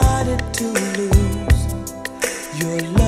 Started to lose your love.